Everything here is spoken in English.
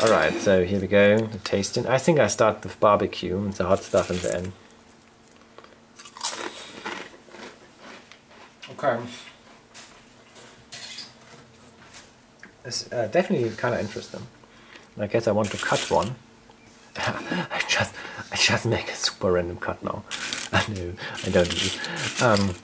All right, so here we go, the tasting. I think I start with barbecue and the hot stuff in the end. Okay. It's uh, definitely kind of interesting. I guess I want to cut one. I just, I just make a super random cut now. I know I don't. Um,